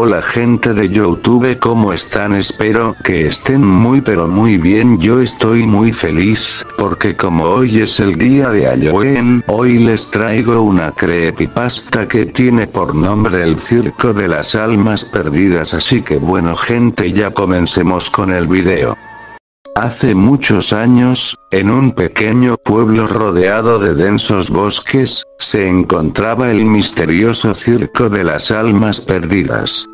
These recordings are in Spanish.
Hola gente de Youtube ¿cómo están? Espero que estén muy pero muy bien yo estoy muy feliz, porque como hoy es el día de Halloween, hoy les traigo una creepypasta que tiene por nombre el circo de las almas perdidas así que bueno gente ya comencemos con el video. Hace muchos años, en un pequeño pueblo rodeado de densos bosques, se encontraba el misterioso Circo de las Almas Perdidas.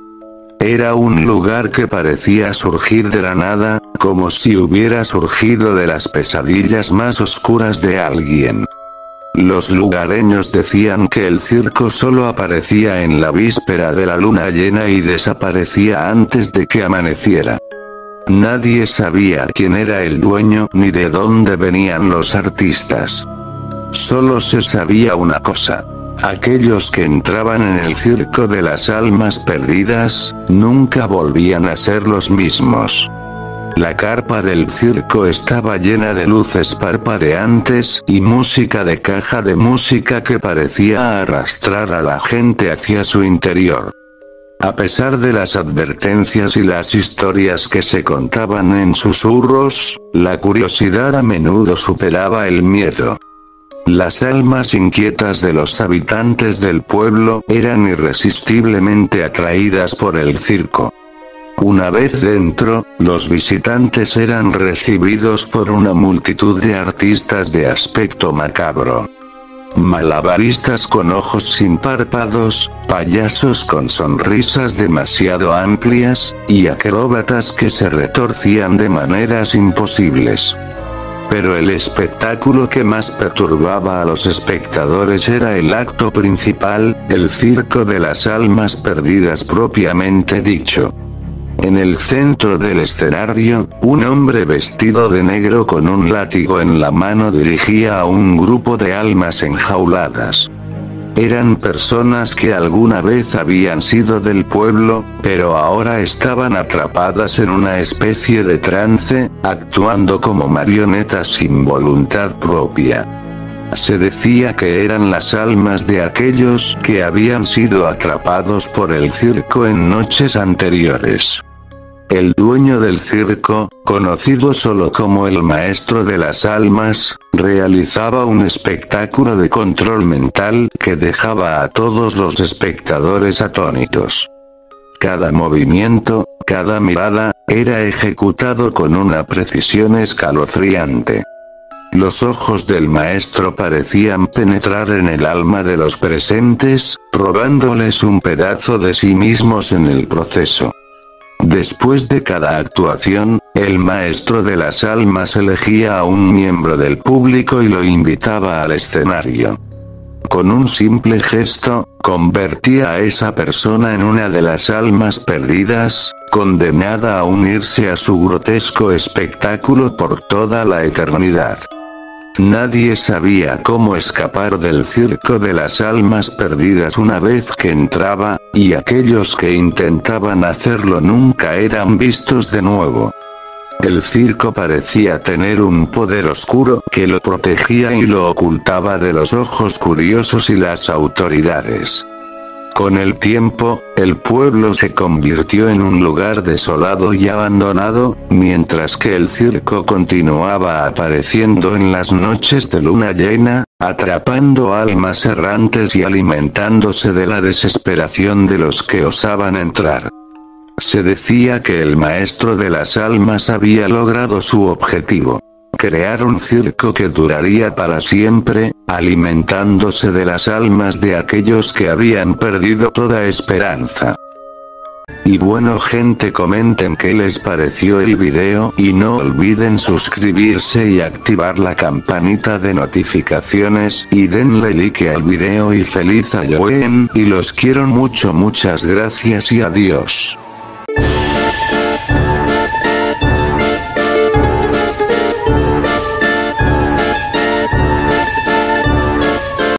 Era un lugar que parecía surgir de la nada, como si hubiera surgido de las pesadillas más oscuras de alguien. Los lugareños decían que el circo solo aparecía en la víspera de la luna llena y desaparecía antes de que amaneciera. Nadie sabía quién era el dueño ni de dónde venían los artistas. Solo se sabía una cosa. Aquellos que entraban en el circo de las almas perdidas, nunca volvían a ser los mismos. La carpa del circo estaba llena de luces parpadeantes y música de caja de música que parecía arrastrar a la gente hacia su interior. A pesar de las advertencias y las historias que se contaban en susurros, la curiosidad a menudo superaba el miedo. Las almas inquietas de los habitantes del pueblo eran irresistiblemente atraídas por el circo. Una vez dentro, los visitantes eran recibidos por una multitud de artistas de aspecto macabro. Malabaristas con ojos sin párpados, payasos con sonrisas demasiado amplias, y acróbatas que se retorcían de maneras imposibles. Pero el espectáculo que más perturbaba a los espectadores era el acto principal, el circo de las almas perdidas propiamente dicho. En el centro del escenario, un hombre vestido de negro con un látigo en la mano dirigía a un grupo de almas enjauladas. Eran personas que alguna vez habían sido del pueblo, pero ahora estaban atrapadas en una especie de trance, actuando como marionetas sin voluntad propia. Se decía que eran las almas de aquellos que habían sido atrapados por el circo en noches anteriores. El dueño del circo, conocido solo como el maestro de las almas, realizaba un espectáculo de control mental que dejaba a todos los espectadores atónitos. Cada movimiento, cada mirada, era ejecutado con una precisión escalofriante. Los ojos del maestro parecían penetrar en el alma de los presentes, robándoles un pedazo de sí mismos en el proceso. Después de cada actuación, el maestro de las almas elegía a un miembro del público y lo invitaba al escenario. Con un simple gesto, convertía a esa persona en una de las almas perdidas, condenada a unirse a su grotesco espectáculo por toda la eternidad. Nadie sabía cómo escapar del circo de las almas perdidas una vez que entraba, y aquellos que intentaban hacerlo nunca eran vistos de nuevo. El circo parecía tener un poder oscuro que lo protegía y lo ocultaba de los ojos curiosos y las autoridades. Con el tiempo, el pueblo se convirtió en un lugar desolado y abandonado, mientras que el circo continuaba apareciendo en las noches de luna llena, atrapando almas errantes y alimentándose de la desesperación de los que osaban entrar. Se decía que el maestro de las almas había logrado su objetivo crear un circo que duraría para siempre, alimentándose de las almas de aquellos que habían perdido toda esperanza. Y bueno gente comenten qué les pareció el video y no olviden suscribirse y activar la campanita de notificaciones y denle like al video y feliz Halloween y los quiero mucho muchas gracias y adiós.